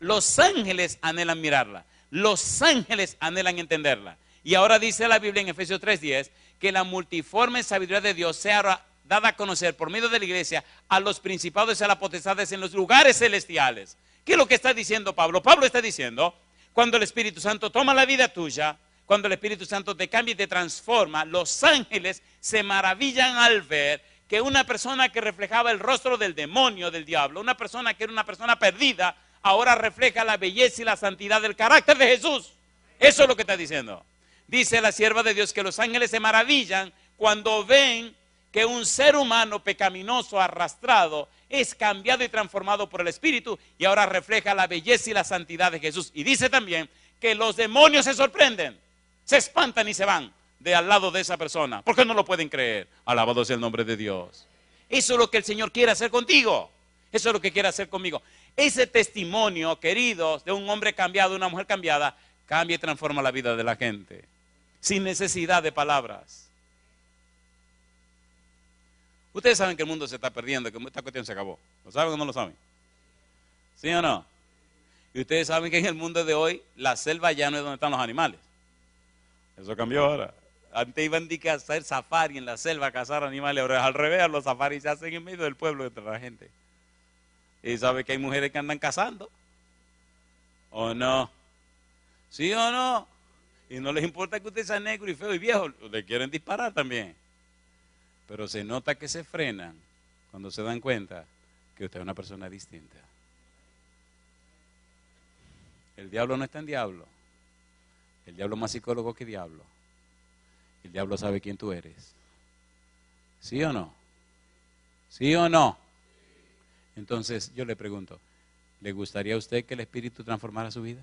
los ángeles anhelan mirarla. Los ángeles anhelan entenderla. Y ahora dice la Biblia en Efesios 3:10 que la multiforme sabiduría de Dios sea dada a conocer por medio de la iglesia a los principados y a las potestades en los lugares celestiales. ¿Qué es lo que está diciendo Pablo? Pablo está diciendo, cuando el Espíritu Santo toma la vida tuya, cuando el Espíritu Santo te cambia y te transforma, los ángeles se maravillan al ver que una persona que reflejaba el rostro del demonio, del diablo, una persona que era una persona perdida, ahora refleja la belleza y la santidad del carácter de Jesús. Eso es lo que está diciendo. Dice la sierva de Dios que los ángeles se maravillan cuando ven que un ser humano pecaminoso, arrastrado, es cambiado y transformado por el Espíritu y ahora refleja la belleza y la santidad de Jesús. Y dice también que los demonios se sorprenden, se espantan y se van de al lado de esa persona, porque no lo pueden creer. Alabado sea el nombre de Dios. Eso es lo que el Señor quiere hacer contigo. Eso es lo que quiere hacer conmigo. Ese testimonio, queridos, de un hombre cambiado, una mujer cambiada, cambia y transforma la vida de la gente, sin necesidad de palabras. Ustedes saben que el mundo se está perdiendo, que esta cuestión se acabó. ¿Lo saben o no lo saben? ¿Sí o no? Y ustedes saben que en el mundo de hoy la selva ya no es donde están los animales. Eso cambió ahora. Antes iban a hacer safari en la selva, a cazar animales. Ahora al revés, los safaris se hacen en medio del pueblo entre la gente. Y sabe que hay mujeres que andan cazando. ¿O no? ¿Sí o no? Y no les importa que usted sea negro y feo y viejo. Le quieren disparar también. Pero se nota que se frenan cuando se dan cuenta que usted es una persona distinta. El diablo no está en diablo. El diablo es más psicólogo que diablo. El diablo sabe quién tú eres. ¿Sí o no? ¿Sí o no? Entonces yo le pregunto, ¿le gustaría a usted que el Espíritu transformara su vida?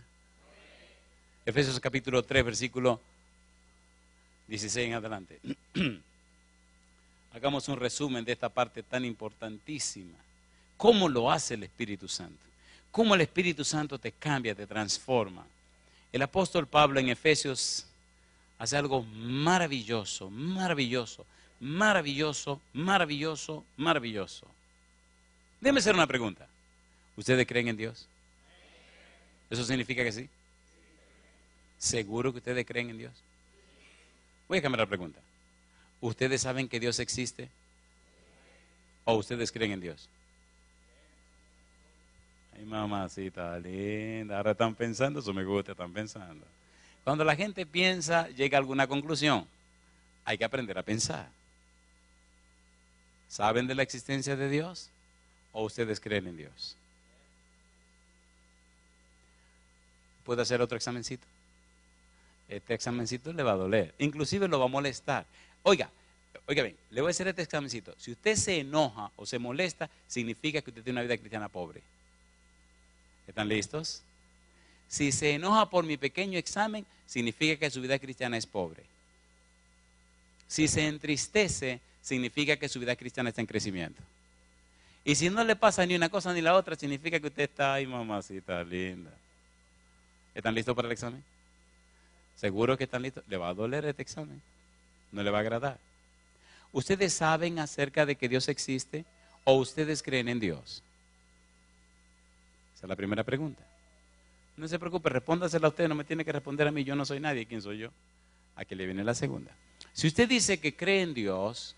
Efesios capítulo 3, versículo 16 en adelante. Hagamos un resumen de esta parte tan importantísima. ¿Cómo lo hace el Espíritu Santo? ¿Cómo el Espíritu Santo te cambia, te transforma? El apóstol Pablo en Efesios hace algo maravilloso, maravilloso, maravilloso, maravilloso, maravilloso. Déjeme hacer una pregunta. ¿Ustedes creen en Dios? ¿Eso significa que sí? ¿Seguro que ustedes creen en Dios? Voy a cambiar la pregunta. ¿Ustedes saben que Dios existe? ¿O ustedes creen en Dios? Ay, mamacita linda. Ahora están pensando, eso me gusta, están pensando. Cuando la gente piensa, llega a alguna conclusión. Hay que aprender a pensar. ¿Saben de la existencia de Dios? ¿O ustedes creen en Dios? ¿Puedo hacer otro examencito? Este examencito le va a doler. Inclusive lo va a molestar. Oiga, oiga bien, le voy a hacer este examencito. Si usted se enoja o se molesta, significa que usted tiene una vida cristiana pobre. ¿Están listos? Si se enoja por mi pequeño examen, significa que su vida cristiana es pobre. Si se entristece, significa que su vida cristiana está en crecimiento. Y si no le pasa ni una cosa ni la otra, significa que usted está ahí, mamacita linda. ¿Están listos para el examen? ¿Seguro que están listos? ¿Le va a doler este examen? ¿No le va a agradar? ¿Ustedes saben acerca de que Dios existe o ustedes creen en Dios? Esa es la primera pregunta. No se preocupe, respóndasela a usted, no me tiene que responder a mí, yo no soy nadie, ¿quién soy yo? Aquí le viene la segunda. Si usted dice que cree en Dios,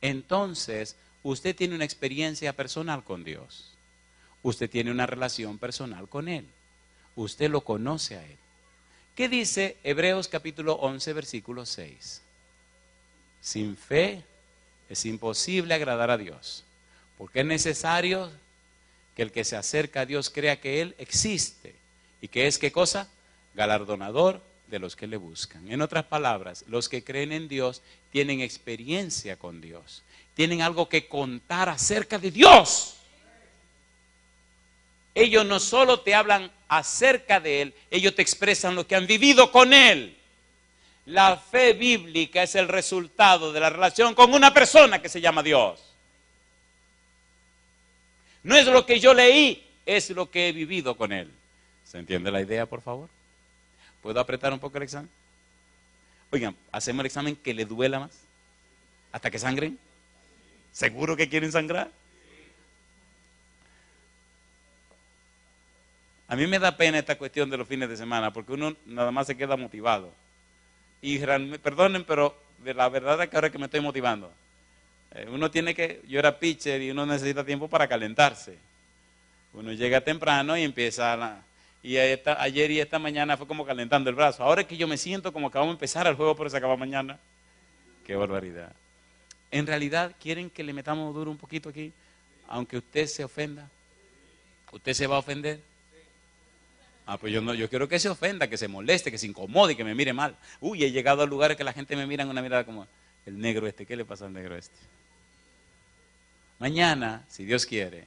entonces usted tiene una experiencia personal con Dios. Usted tiene una relación personal con Él. Usted lo conoce a Él. ¿Qué dice Hebreos capítulo 11, versículo 6? Sin fe es imposible agradar a Dios, porque es necesario que el que se acerca a Dios crea que Él existe y que es qué cosa? Galardonador de los que le buscan. En otras palabras, los que creen en Dios tienen experiencia con Dios, tienen algo que contar acerca de Dios. Ellos no solo te hablan acerca de Él, ellos te expresan lo que han vivido con Él. La fe bíblica es el resultado de la relación con una persona que se llama Dios. No es lo que yo leí, es lo que he vivido con Él. ¿Se entiende la idea, por favor? ¿Puedo apretar un poco el examen? Oigan, hacemos el examen que le duela más. Hasta que sangren. ¿Seguro que quieren sangrar? A mí me da pena esta cuestión de los fines de semana porque uno nada más se queda motivado. Y perdonen, pero la verdad es que ahora que me estoy motivando. Eh, uno tiene que, yo era pitcher y uno necesita tiempo para calentarse. Uno llega temprano y empieza a y ayer y esta mañana fue como calentando el brazo. Ahora es que yo me siento como que vamos a empezar el juego, pero se acaba mañana. Qué barbaridad. En realidad, ¿quieren que le metamos duro un poquito aquí? Aunque usted se ofenda. ¿Usted se va a ofender? Ah, pues yo no, yo quiero que se ofenda, que se moleste, que se incomode, que me mire mal. Uy, he llegado a lugares que la gente me mira en una mirada como el negro este. ¿Qué le pasa al negro este? Mañana, si Dios quiere,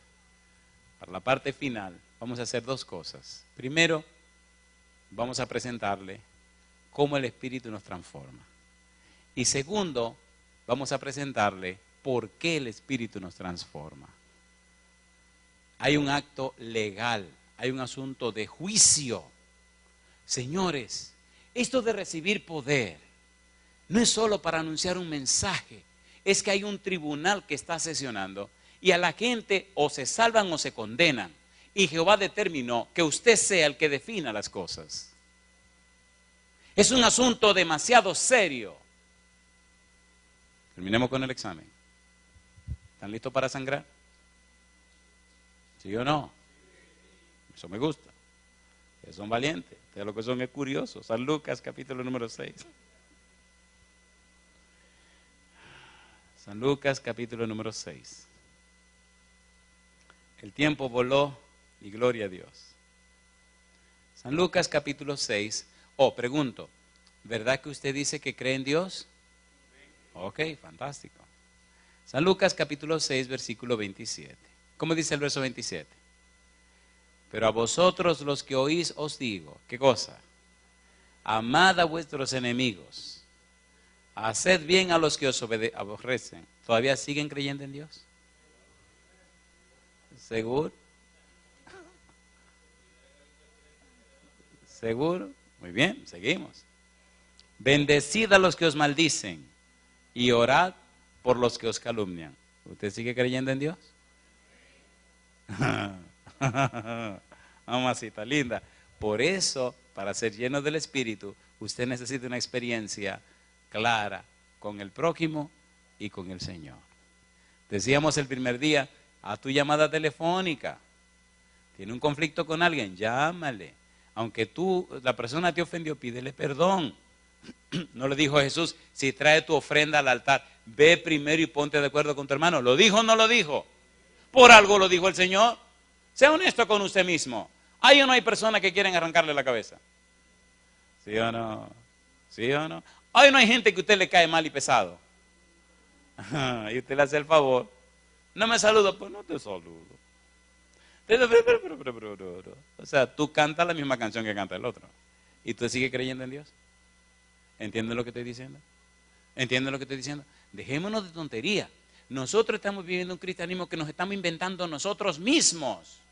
para la parte final, vamos a hacer dos cosas. Primero, vamos a presentarle cómo el Espíritu nos transforma. Y segundo, vamos a presentarle por qué el Espíritu nos transforma. Hay un acto legal hay un asunto de juicio. Señores, esto de recibir poder no es solo para anunciar un mensaje, es que hay un tribunal que está sesionando y a la gente o se salvan o se condenan. Y Jehová determinó que usted sea el que defina las cosas. Es un asunto demasiado serio. Terminemos con el examen. ¿Están listos para sangrar? ¿Sí o no? Eso me gusta. Son valientes. Ustedes lo que son es curiosos. San Lucas capítulo número 6. San Lucas capítulo número 6. El tiempo voló y gloria a Dios. San Lucas capítulo 6. Oh, pregunto, ¿verdad que usted dice que cree en Dios? Ok, fantástico. San Lucas capítulo 6, versículo 27. ¿Cómo dice el verso 27? Pero a vosotros los que oís os digo, ¿qué cosa? Amad a vuestros enemigos. Haced bien a los que os aborrecen. ¿Todavía siguen creyendo en Dios? ¿Seguro? ¿Seguro? Muy bien, seguimos. Bendecid a los que os maldicen y orad por los que os calumnian. ¿Usted sigue creyendo en Dios? Mamacita linda. Por eso, para ser lleno del Espíritu, usted necesita una experiencia clara con el prójimo y con el Señor. Decíamos el primer día, a tu llamada telefónica. Tiene un conflicto con alguien, llámale. Aunque tú, la persona te ofendió, pídele perdón. No le dijo Jesús, si trae tu ofrenda al altar, ve primero y ponte de acuerdo con tu hermano. ¿Lo dijo o no lo dijo? Por algo lo dijo el Señor. Sea honesto con usted mismo. ¿Hay o no hay personas que quieren arrancarle la cabeza? ¿Sí o no? ¿Sí o no? ¿Hay o no hay gente que usted le cae mal y pesado? y usted le hace el favor. No me saluda, pues no te saludo. O sea, tú cantas la misma canción que canta el otro. ¿Y tú sigues creyendo en Dios? ¿Entiendes lo que estoy diciendo? ¿Entiendes lo que estoy diciendo? Dejémonos de tontería. Nosotros estamos viviendo un cristianismo que nos estamos inventando nosotros mismos.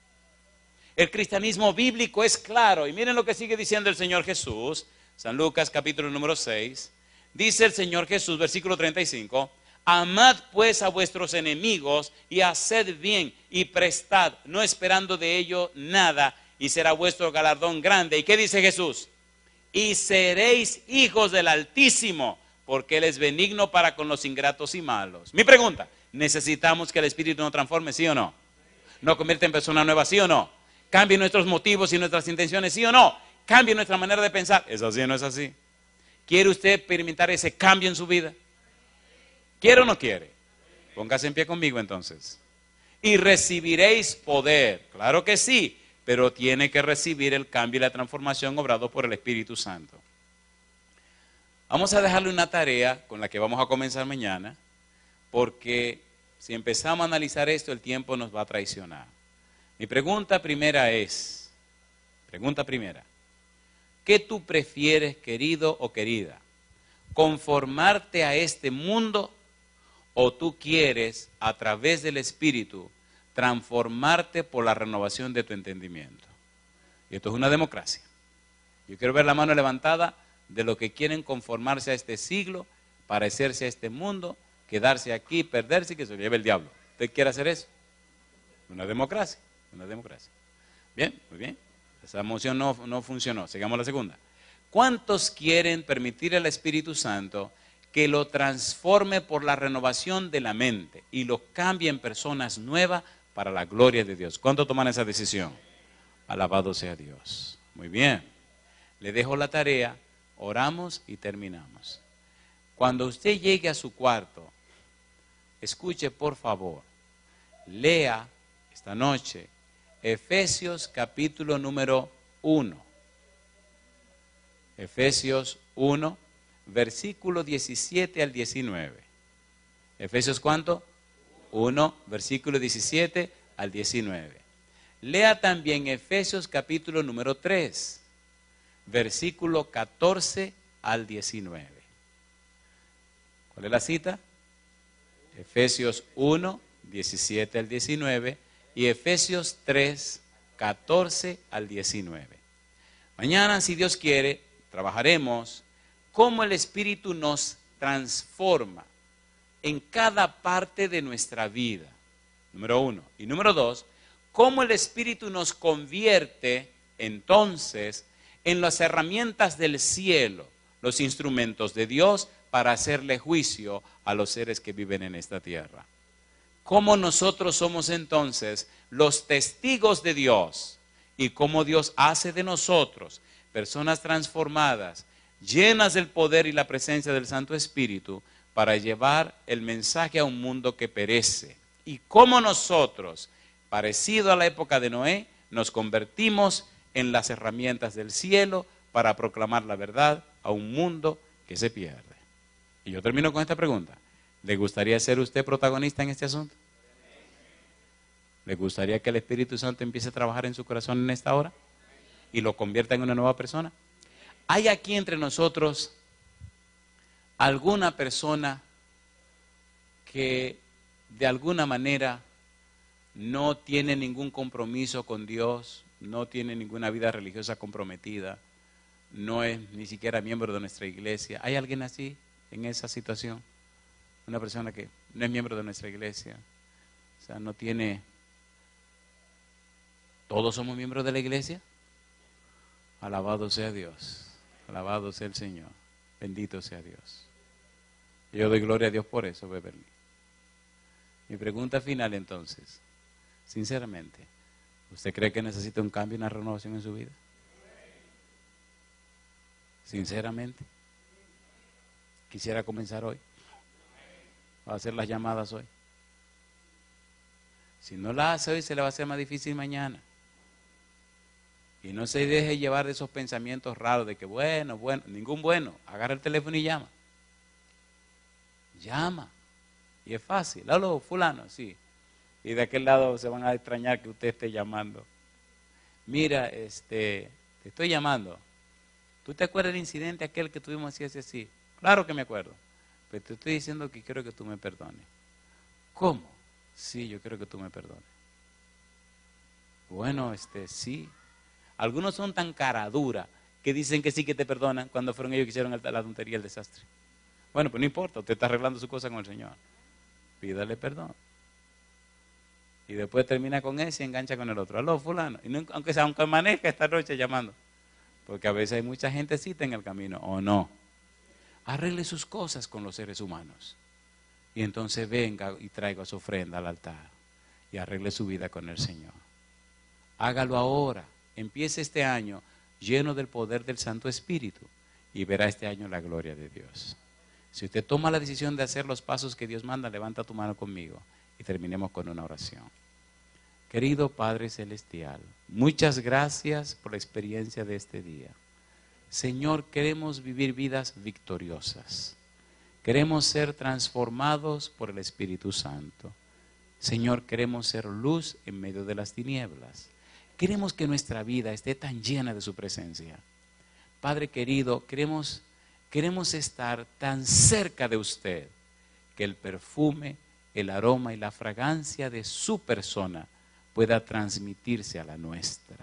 El cristianismo bíblico es claro. Y miren lo que sigue diciendo el Señor Jesús. San Lucas capítulo número 6. Dice el Señor Jesús, versículo 35. Amad pues a vuestros enemigos y haced bien y prestad, no esperando de ello nada, y será vuestro galardón grande. ¿Y qué dice Jesús? Y seréis hijos del Altísimo, porque Él es benigno para con los ingratos y malos. Mi pregunta, ¿necesitamos que el Espíritu nos transforme, sí o no? ¿No convierte en persona nueva, sí o no? ¿Cambie nuestros motivos y nuestras intenciones, sí o no? ¿Cambie nuestra manera de pensar? ¿Es así o no es así? ¿Quiere usted experimentar ese cambio en su vida? ¿Quiere o no quiere? Póngase en pie conmigo entonces. Y recibiréis poder. Claro que sí, pero tiene que recibir el cambio y la transformación obrado por el Espíritu Santo. Vamos a dejarle una tarea con la que vamos a comenzar mañana, porque si empezamos a analizar esto, el tiempo nos va a traicionar. Mi pregunta primera es, pregunta primera, ¿qué tú prefieres, querido o querida? ¿Conformarte a este mundo o tú quieres, a través del Espíritu, transformarte por la renovación de tu entendimiento. Y esto es una democracia. Yo quiero ver la mano levantada de los que quieren conformarse a este siglo, parecerse a este mundo, quedarse aquí, perderse y que se lleve el diablo. ¿Usted quiere hacer eso? Una democracia, una democracia. Bien, muy bien. Esa moción no, no funcionó. Sigamos la segunda. ¿Cuántos quieren permitir al Espíritu Santo que lo transforme por la renovación de la mente y lo cambie en personas nuevas para la gloria de Dios. ¿Cuánto toman esa decisión? Alabado sea Dios. Muy bien. Le dejo la tarea, oramos y terminamos. Cuando usted llegue a su cuarto, escuche por favor, lea esta noche Efesios capítulo número 1. Efesios 1, versículo 17 al 19. Efesios cuánto? 1, versículo 17 al 19. Lea también Efesios capítulo número 3, versículo 14 al 19. ¿Cuál es la cita? Efesios 1, 17 al 19 y Efesios 3, 14 al 19. Mañana, si Dios quiere, trabajaremos cómo el Espíritu nos transforma en cada parte de nuestra vida. Número uno. Y número dos, cómo el Espíritu nos convierte entonces en las herramientas del cielo, los instrumentos de Dios para hacerle juicio a los seres que viven en esta tierra. Cómo nosotros somos entonces los testigos de Dios y cómo Dios hace de nosotros personas transformadas llenas del poder y la presencia del Santo Espíritu para llevar el mensaje a un mundo que perece. Y como nosotros, parecido a la época de Noé, nos convertimos en las herramientas del cielo para proclamar la verdad a un mundo que se pierde. Y yo termino con esta pregunta. ¿Le gustaría ser usted protagonista en este asunto? ¿Le gustaría que el Espíritu Santo empiece a trabajar en su corazón en esta hora? Y lo convierta en una nueva persona. ¿Hay aquí entre nosotros alguna persona que de alguna manera no tiene ningún compromiso con Dios, no tiene ninguna vida religiosa comprometida, no es ni siquiera miembro de nuestra iglesia. ¿Hay alguien así en esa situación? Una persona que no es miembro de nuestra iglesia, o sea, no tiene... ¿Todos somos miembros de la iglesia? Alabado sea Dios, alabado sea el Señor, bendito sea Dios. Yo doy gloria a Dios por eso, Beverly. Mi pregunta final entonces, sinceramente, ¿usted cree que necesita un cambio una renovación en su vida? Sinceramente. Quisiera comenzar hoy. Va a hacer las llamadas hoy. Si no la hace hoy, se le va a hacer más difícil mañana. Y no se deje llevar de esos pensamientos raros de que bueno, bueno, ningún bueno. Agarra el teléfono y llama. Llama. Y es fácil. Aló, fulano, sí. Y de aquel lado se van a extrañar que usted esté llamando. Mira, este, te estoy llamando. ¿Tú te acuerdas del incidente aquel que tuvimos así, así, así? Claro que me acuerdo. Pero te estoy diciendo que quiero que tú me perdones. ¿Cómo? Sí, yo quiero que tú me perdones. Bueno, este, sí. Algunos son tan cara dura que dicen que sí que te perdonan cuando fueron ellos que hicieron la tontería, el desastre. Bueno, pues no importa, usted está arreglando su cosa con el Señor. Pídale perdón. Y después termina con ese y engancha con el otro. Aló, fulano. Y aunque sea, aunque maneja esta noche llamando. Porque a veces hay mucha gentecita en el camino, o no. Arregle sus cosas con los seres humanos. Y entonces venga y traiga su ofrenda al altar. Y arregle su vida con el Señor. Hágalo ahora. Empiece este año lleno del poder del Santo Espíritu. Y verá este año la gloria de Dios. Si usted toma la decisión de hacer los pasos que Dios manda, levanta tu mano conmigo y terminemos con una oración. Querido Padre Celestial, muchas gracias por la experiencia de este día. Señor, queremos vivir vidas victoriosas. Queremos ser transformados por el Espíritu Santo. Señor, queremos ser luz en medio de las tinieblas. Queremos que nuestra vida esté tan llena de su presencia. Padre querido, queremos Queremos estar tan cerca de usted que el perfume, el aroma y la fragancia de su persona pueda transmitirse a la nuestra.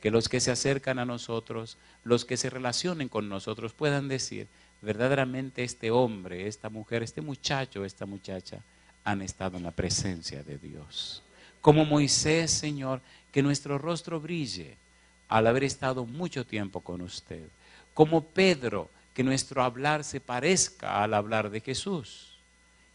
Que los que se acercan a nosotros, los que se relacionen con nosotros puedan decir, verdaderamente este hombre, esta mujer, este muchacho, esta muchacha han estado en la presencia de Dios. Como Moisés, Señor, que nuestro rostro brille al haber estado mucho tiempo con usted. Como Pedro, que nuestro hablar se parezca al hablar de Jesús.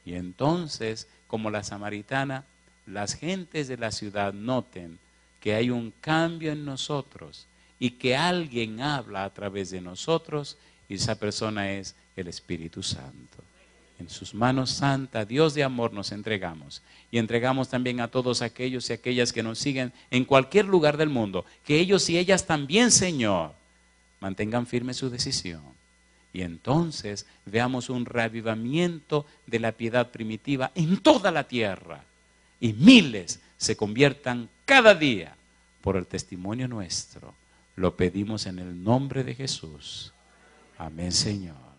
Y entonces, como la samaritana, las gentes de la ciudad noten que hay un cambio en nosotros y que alguien habla a través de nosotros y esa persona es el Espíritu Santo. En sus manos santas, Dios de amor, nos entregamos. Y entregamos también a todos aquellos y aquellas que nos siguen en cualquier lugar del mundo. Que ellos y ellas también, Señor, mantengan firme su decisión y entonces veamos un reavivamiento de la piedad primitiva en toda la tierra. Y miles se conviertan cada día por el testimonio nuestro. Lo pedimos en el nombre de Jesús. Amén, Señor.